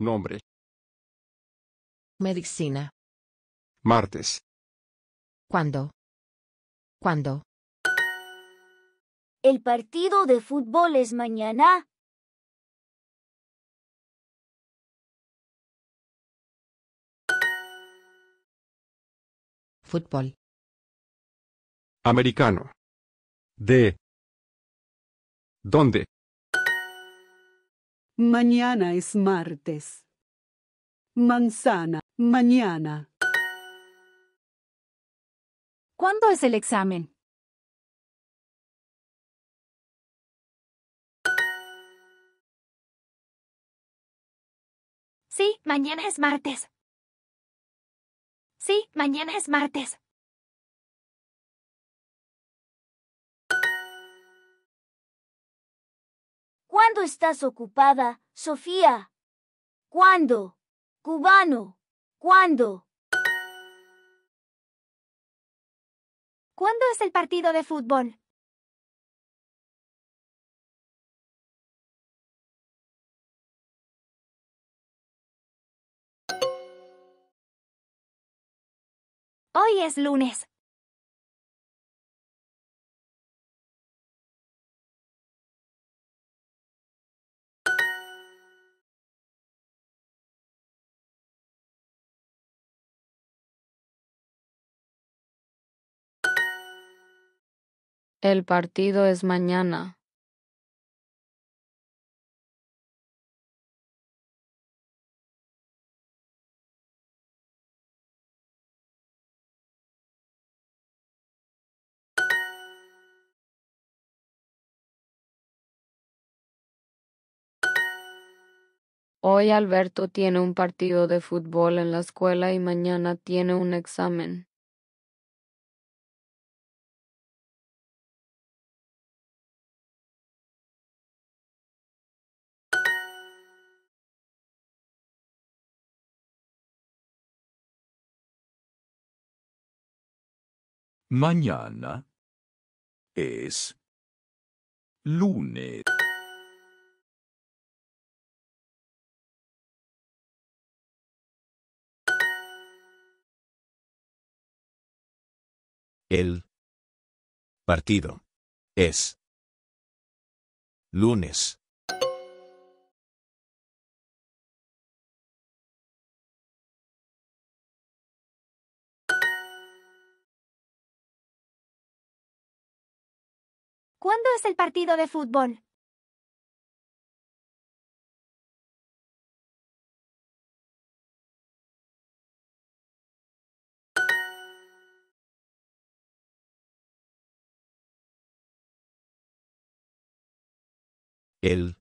Nombre. Medicina. Martes. ¿Cuándo? ¿Cuándo? El partido de fútbol es mañana. Fútbol. Americano. De. ¿Dónde? Mañana es martes. Manzana, mañana. ¿Cuándo es el examen? Sí, mañana es martes. Sí, mañana es martes. ¿Cuándo estás ocupada, Sofía? ¿Cuándo? Cubano. ¿Cuándo? ¿Cuándo es el partido de fútbol? Hoy es lunes. El partido es mañana. Hoy Alberto tiene un partido de fútbol en la escuela y mañana tiene un examen. Mañana es lunes. El partido es lunes. ¿Cuándo es el partido de fútbol? El